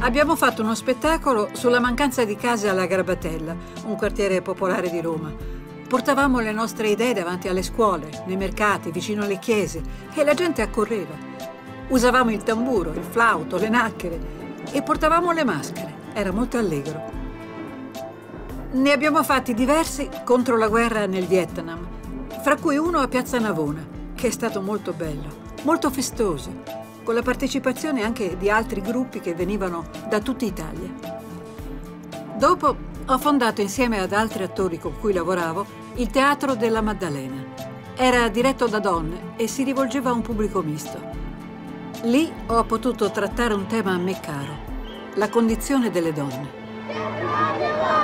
Abbiamo fatto uno spettacolo sulla mancanza di case alla Garbatella, un quartiere popolare di Roma. Portavamo le nostre idee davanti alle scuole, nei mercati, vicino alle chiese e la gente accorreva. Usavamo il tamburo, il flauto, le nacchere e portavamo le maschere. Era molto allegro. Ne abbiamo fatti diversi contro la guerra nel Vietnam, fra cui uno a Piazza Navona, che è stato molto bello, molto festoso, con la partecipazione anche di altri gruppi che venivano da tutta Italia. Dopo ho fondato insieme ad altri attori con cui lavoravo il Teatro della Maddalena. Era diretto da donne e si rivolgeva a un pubblico misto. Lì ho potuto trattare un tema a me caro, la condizione delle donne.